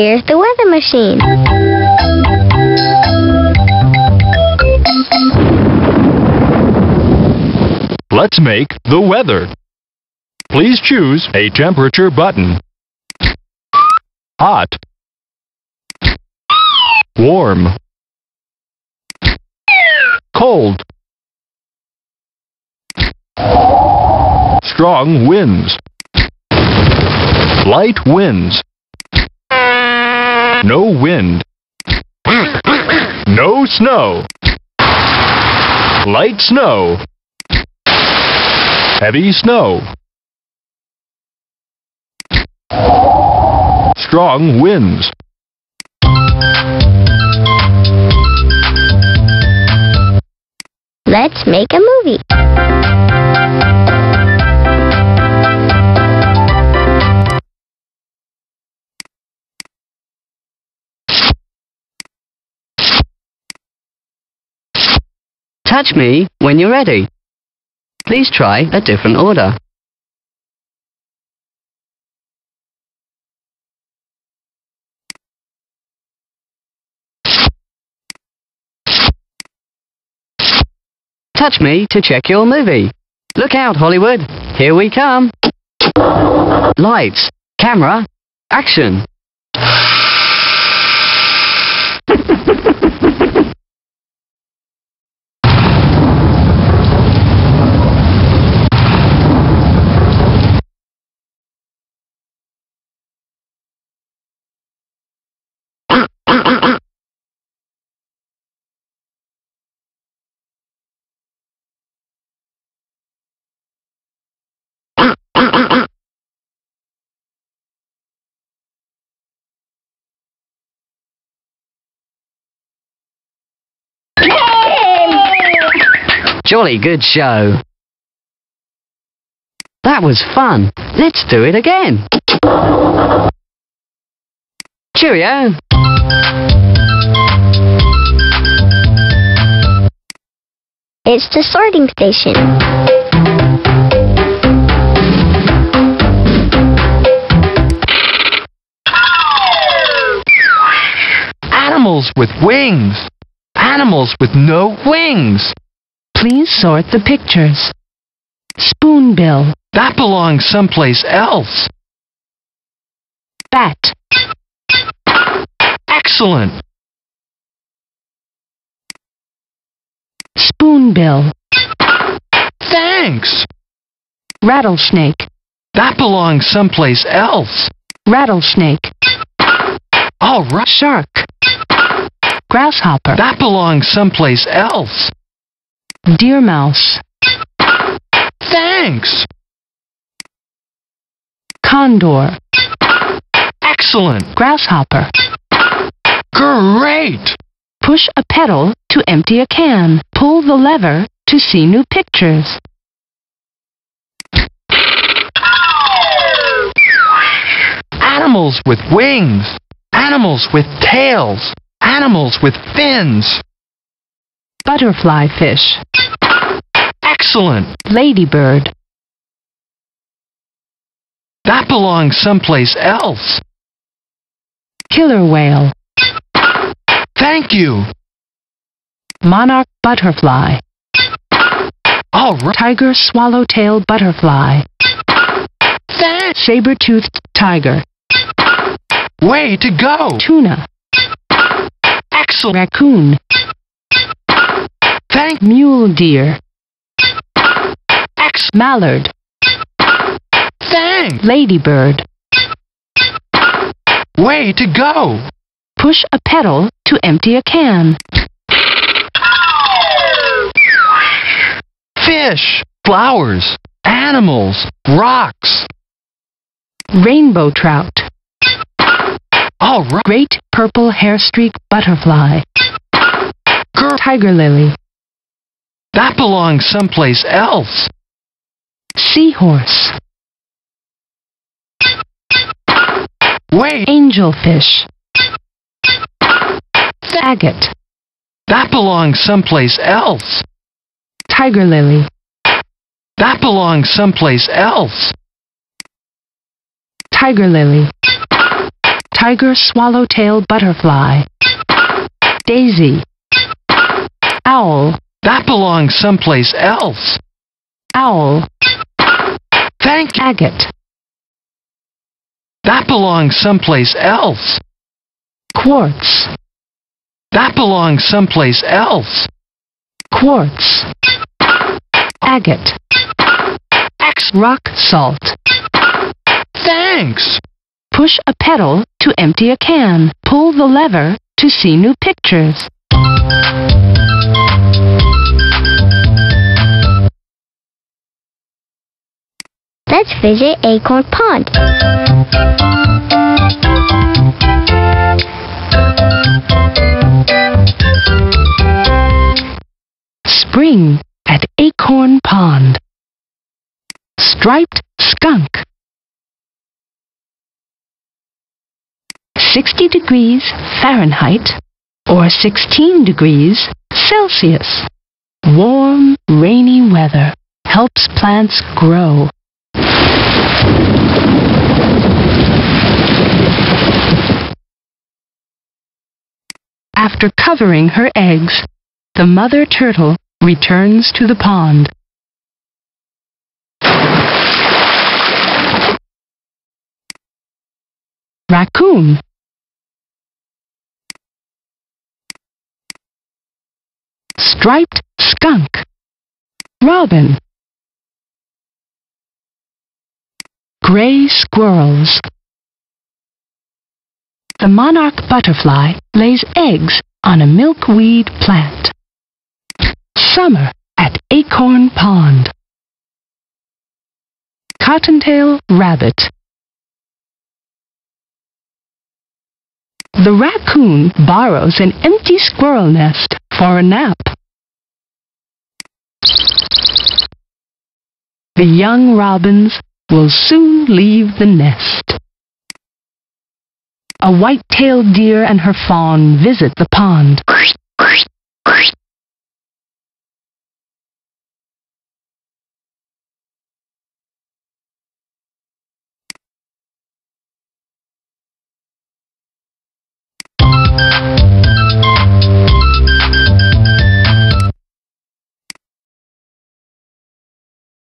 Here's the weather machine. Let's make the weather. Please choose a temperature button. Hot. Warm. Cold. Strong winds. Light winds. No wind. No snow. Light snow. Heavy snow. Strong winds. Let's make a movie. Touch me when you're ready. Please try a different order. Touch me to check your movie. Look out, Hollywood. Here we come. Lights, camera, action. Jolly good show. That was fun. Let's do it again. Cheerio. It's the sorting station. With wings. Animals with no wings. Please sort the pictures. Spoonbill, That belongs someplace else. bat, Excellent. spoonbill, Thanks. rattlesnake, That belongs someplace else. rattlesnake, All right. shark, grasshopper, That belongs someplace else. deer mouse, Thanks. condor, Excellent. grasshopper. Great. Push a pedal to empty a can. Pull the lever to see new pictures. Animals with wings. Animals with tails. Animals with fins. Butterfly fish, Excellent. ladybird, That belongs someplace else. killer whale, Thank you. monarch butterfly, All right. tiger swallowtail butterfly, Thanks. saber-toothed tiger, Way to go. tuna, Excellent. raccoon, Thank. mule deer, Excellent. mallard, Thanks. ladybird. Way to go. Push a pedal to empty a can. Fish. Flowers. Animals. Rocks. Rainbow trout, All right. great purple hairstreak butterfly, Girl. tiger lily, That belongs someplace else. seahorse, Wait. angelfish, agate, That belongs someplace else. tiger lily, That belongs someplace else. tiger lily, Tiger swallowtail butterfly. Daisy. Owl. That belongs someplace else. Owl. Thank you. Agate. That belongs someplace else. Quartz. That belongs someplace else. Quartz. Agate. X. Rock salt. Thanks. Push a pedal to empty a can. Pull the lever to see new pictures. Let's visit Acorn Pond. Spring at Acorn Pond. Striped skunk. 60 degrees Fahrenheit or 16 degrees Celsius. Warm, rainy weather helps plants grow. After covering her eggs, the mother turtle returns to the pond. Raccoon. Striped skunk. Robin. Gray squirrels. The monarch butterfly lays eggs on a milkweed plant. Summer at Acorn Pond. Cottontail rabbit. The raccoon borrows an empty squirrel nest for a nap. The young robins will soon leave the nest. A white-tailed deer and her fawn visit the pond.